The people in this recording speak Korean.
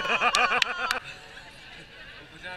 보자.